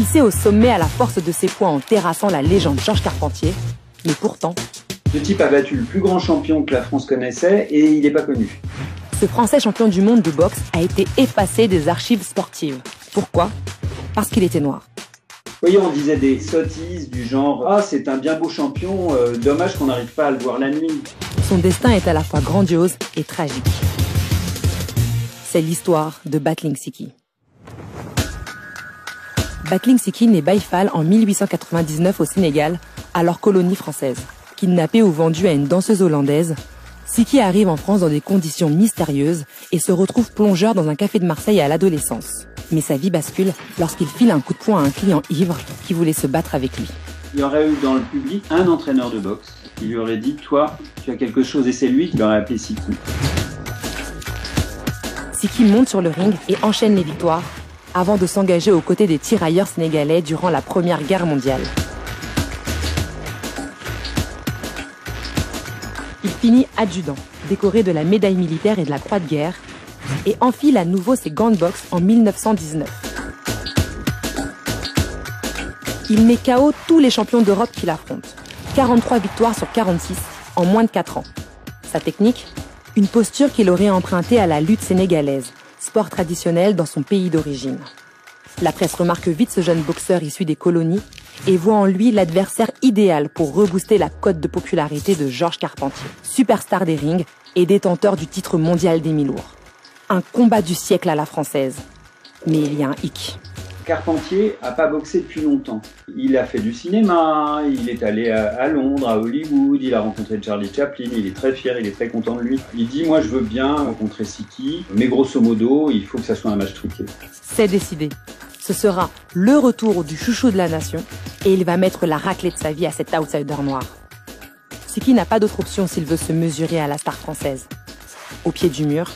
hissé au sommet à la force de ses poids en terrassant la légende Georges Carpentier. Mais pourtant, Le type a battu le plus grand champion que la France connaissait et il n'est pas connu. ce Français champion du monde de boxe a été effacé des archives sportives. Pourquoi? Parce qu'il était noir. Vous voyez, on disait des sottises du genre Ah, c'est un bien beau champion, euh, dommage qu'on n'arrive pas à le voir la nuit. Son destin est à la fois grandiose et tragique. C'est l'histoire de Battling Siki. Battling Siki naît Baïfal en 1899 au Sénégal, alors colonie française. Kidnappé ou vendu à une danseuse hollandaise, Siki arrive en France dans des conditions mystérieuses et se retrouve plongeur dans un café de Marseille à l'adolescence. Mais sa vie bascule lorsqu'il file un coup de poing à un client ivre qui voulait se battre avec lui. Il y aurait eu dans le public un entraîneur de boxe qui lui aurait dit Toi, tu as quelque chose, et c'est lui qui l'aurait appelé Siki. Siki monte sur le ring et enchaîne les victoires avant de s'engager aux côtés des tirailleurs sénégalais durant la Première Guerre mondiale. Il finit adjudant, décoré de la médaille militaire et de la croix de guerre, et enfile à nouveau ses gants de boxe en 1919. Il met KO tous les champions d'Europe qu'il affronte. 43 victoires sur 46 en moins de 4 ans. Sa technique? Une posture qu'il aurait empruntée à la lutte sénégalaise, sport traditionnel dans son pays d'origine. La presse remarque vite ce jeune boxeur issu des colonies et voit en lui l'adversaire idéal pour rebooster la cote de popularité de Georges Carpentier, superstar des rings et détenteur du titre mondial des mi-lourds. Un combat du siècle à la française. Mais il y a un hic. Carpentier a pas boxé depuis longtemps. Il a fait du cinéma, il est allé à, Londres, à Hollywood, il a rencontré Charlie Chaplin, il est très fier, il est très content de lui. Il dit Moi je veux bien rencontrer Siki, mais grosso modo, il faut que ça soit un match truqué. C'est décidé. Ce sera le retour du chouchou de la nation et il va mettre la raclée de sa vie à cet outsider noir. Siki n'a pas d'autre option s'il veut se mesurer à la star française. Au pied du mur,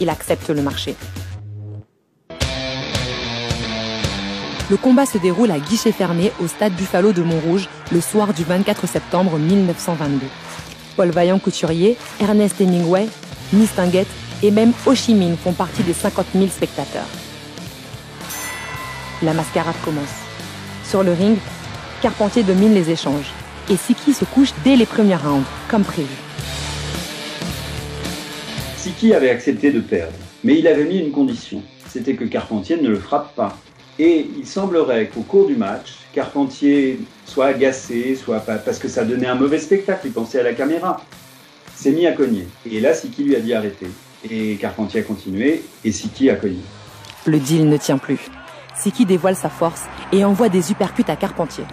il accepte le marché. Le combat se déroule à guichet fermé au stade Buffalo de Montrouge le soir du 24 septembre 1922. Paul Vaillant-Couturier, Ernest Hemingway, Miss et même Ho Chi Minh font partie des 50 000 spectateurs. La mascarade commence. Sur le ring, Carpentier domine les échanges et Siki se couche dès les premiers rounds, comme prévu. Siki avait accepté de perdre, mais il avait mis une condition c'était que Carpentier ne le frappe pas. Et il semblerait qu'au cours du match, Carpentier soit agacé, soit parce que ça donnait un mauvais spectacle, il pensait à la caméra. S'est mis à cogner. Et là, Siki lui a dit arrêter. Et Carpentier a continué, et Siki a cogné. Le deal ne tient plus. Siki dévoile sa force et envoie des uppercuts à Carpentier.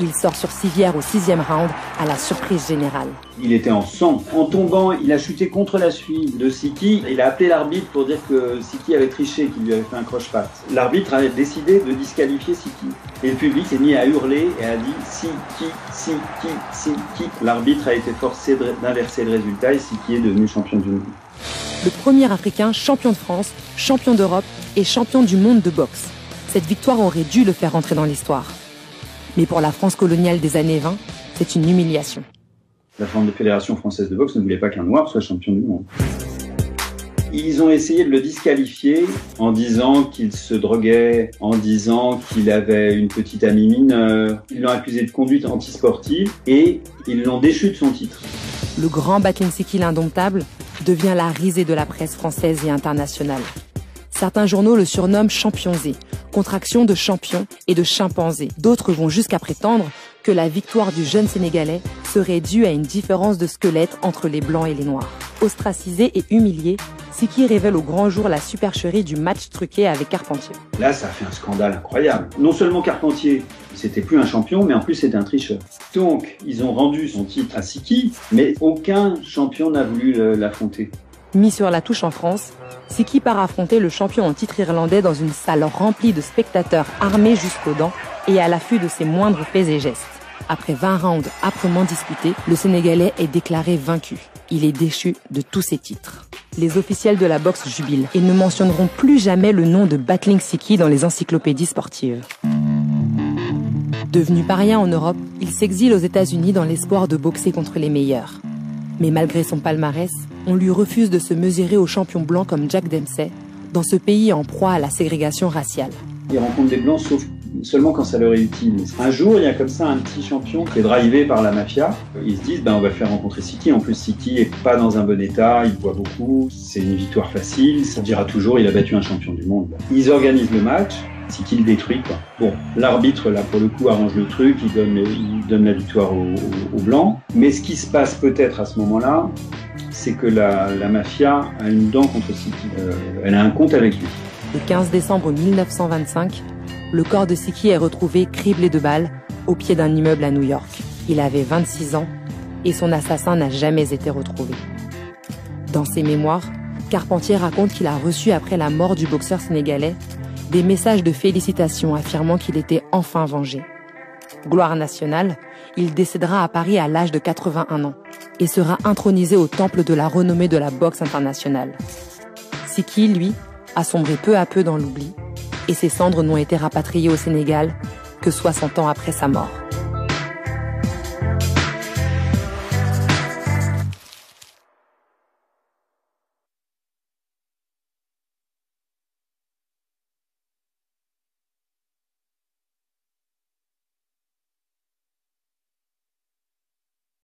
Il sort sur civière au sixième round à la surprise générale. Il était en sang. En tombant, il a chuté contre la suie de Siki. Il a appelé l'arbitre pour dire que Siki avait triché, qu'il lui avait fait un croche-patte. L'arbitre avait décidé de disqualifier Siki. Et le public s'est mis à hurler et a dit Siki, Siki, Siki. L'arbitre a été forcé d'inverser le résultat et Siki est devenu champion du monde. Le premier Africain champion de France, champion d'Europe et champion du monde de boxe. Cette victoire aurait dû le faire entrer dans l'histoire. Mais pour la France coloniale des années 20, c'est une humiliation. La Fédération française de boxe ne voulait pas qu'un noir soit champion du monde. Ils ont essayé de le disqualifier en disant qu'il se droguait, en disant qu'il avait une petite amie mineure. Ils l'ont accusé de conduite antisportive et ils l'ont déchu de son titre. Le grand Siki l'indomptable devient la risée de la presse française et internationale. Certains journaux le surnomment Champion Z, contraction de champion et de chimpanzé. D'autres vont jusqu'à prétendre que la victoire du jeune Sénégalais serait due à une différence de squelette entre les blancs et les noirs. Ostracisé et humilié, Siki révèle au grand jour la supercherie du match truqué avec Carpentier. Là, ça a fait un scandale incroyable. Non seulement Carpentier, c'était plus un champion, mais en plus c'était un tricheur. Donc, ils ont rendu son titre à Siki, mais aucun champion n'a voulu l'affronter. Mis sur la touche en France, Siki part affronter le champion en titre irlandais dans une salle remplie de spectateurs armés jusqu'aux dents et à l'affût de ses moindres faits et gestes. Après 20 rounds âprement disputés, le Sénégalais est déclaré vaincu. Il est déchu de tous ses titres. Les officiels de la boxe jubilent et ne mentionneront plus jamais le nom de Battling Siki dans les encyclopédies sportives. Devenu paria en Europe, il s'exile aux États-Unis dans l'espoir de boxer contre les meilleurs. Mais malgré son palmarès, on lui refuse de se mesurer aux champions blancs comme Jack Dempsey, dans ce pays en proie à la ségrégation raciale. Seulement quand ça leur est utile. Un jour, il y a comme ça un petit champion qui est drivé par la mafia. Ils se disent, ben, on va faire rencontrer Siki. En plus, Siki est pas dans un bon état, il boit beaucoup, c'est une victoire facile. Ça dira toujours, il a battu un champion du monde. Ils organisent le match. Siki le détruit. Bon, l'arbitre, là, pour le coup, arrange le truc, il donne, il donne la victoire aux au, Blancs. Mais ce qui se passe peut-être à ce moment-là, c'est que la, mafia a une dent contre Siki. Euh, elle a un compte avec lui. Le 15 décembre 1925, le corps de Siki est retrouvé criblé de balles au pied d'un immeuble à New York. Il avait 26 ans et son assassin n'a jamais été retrouvé. Dans ses mémoires, Carpentier raconte qu'il a reçu après la mort du boxeur sénégalais des messages de félicitations affirmant qu'il était enfin vengé. Gloire nationale, il décédera à Paris à l'âge de 81 ans et sera intronisé au temple de la renommée de la boxe internationale. Siki, lui, a sombré peu à peu dans l'oubli et ses cendres n'ont été rapatriées au Sénégal que 60 ans après sa mort.